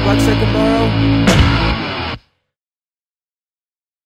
Black Second Borrow.